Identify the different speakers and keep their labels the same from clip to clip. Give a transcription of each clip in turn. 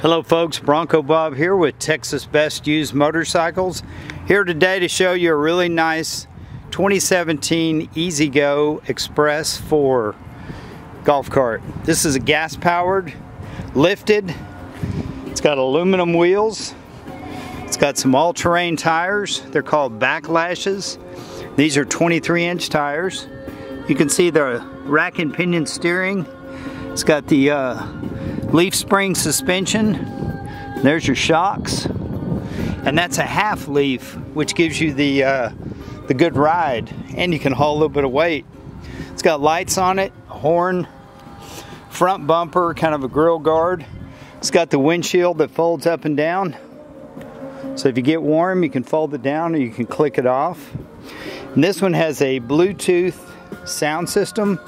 Speaker 1: Hello folks, Bronco Bob here with Texas Best Used Motorcycles. Here today to show you a really nice 2017 EZ Go Express 4 golf cart. This is a gas powered, lifted, it's got aluminum wheels, it's got some all-terrain tires, they're called backlashes. These are 23 inch tires. You can see the rack and pinion steering. It's got the uh, leaf spring suspension. There's your shocks. And that's a half leaf, which gives you the, uh, the good ride. And you can haul a little bit of weight. It's got lights on it, horn, front bumper, kind of a grill guard. It's got the windshield that folds up and down. So if you get warm, you can fold it down or you can click it off. And this one has a Bluetooth sound system.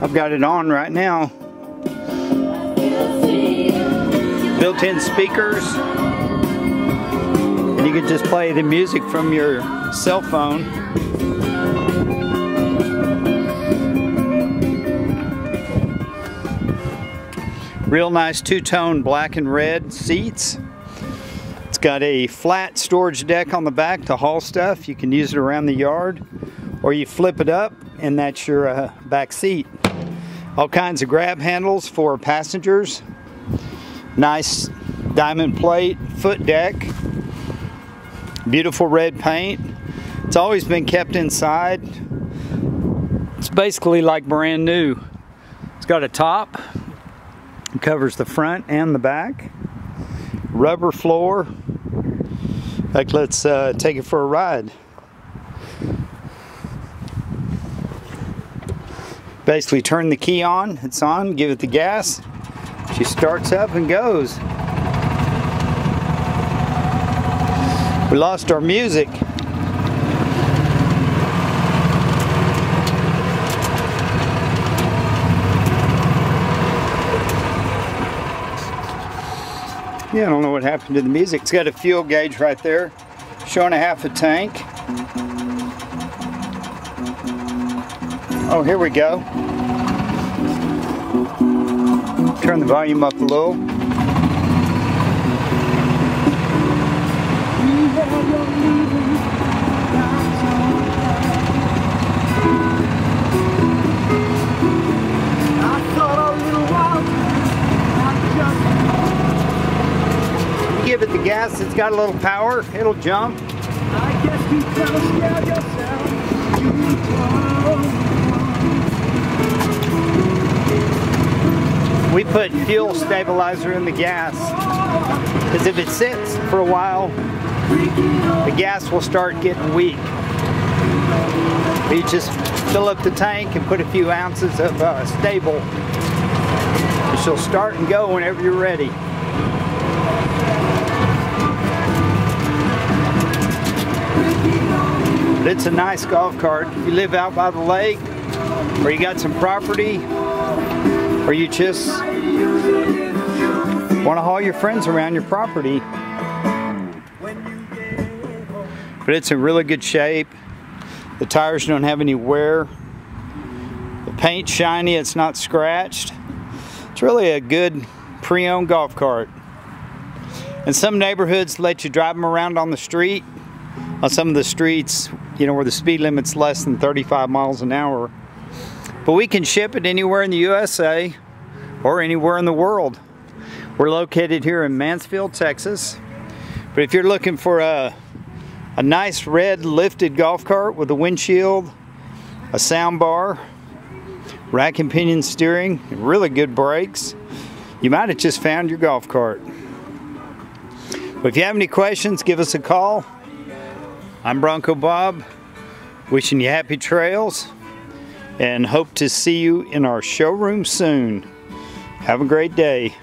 Speaker 1: I've got it on right now. Built-in speakers. And you can just play the music from your cell phone. Real nice two-tone black and red seats. It's got a flat storage deck on the back to haul stuff. You can use it around the yard or you flip it up and that's your uh, back seat. All kinds of grab handles for passengers. Nice diamond plate, foot deck. Beautiful red paint. It's always been kept inside. It's basically like brand new. It's got a top. It covers the front and the back. Rubber floor. Like let's uh, take it for a ride. Basically turn the key on, it's on, give it the gas. She starts up and goes. We lost our music. Yeah, I don't know what happened to the music. It's got a fuel gauge right there, showing a half a tank. Oh, here we go. Turn the volume up a little. give it the gas, it's got a little power, it'll jump. We put fuel stabilizer in the gas because if it sits for a while, the gas will start getting weak. You just fill up the tank and put a few ounces of uh, STA-BIL. She'll start and go whenever you're ready. But it's a nice golf cart. If you live out by the lake, or you got some property, or you just want to haul your friends around your property. But it's in really good shape. The tires don't have any wear. The paint's shiny, it's not scratched. It's really a good pre-owned golf cart. And some neighborhoods let you drive them around on the street. On some of the streets, you know, where the speed limit's less than 35 miles an hour. But we can ship it anywhere in the USA or anywhere in the world. We're located here in Mansfield, Texas. But if you're looking for a, a nice red lifted golf cart with a windshield, a sound bar, rack and pinion steering, and really good brakes, you might have just found your golf cart. But if you have any questions, give us a call. I'm Bronco Bob, wishing you happy trails and hope to see you in our showroom soon. Have a great day.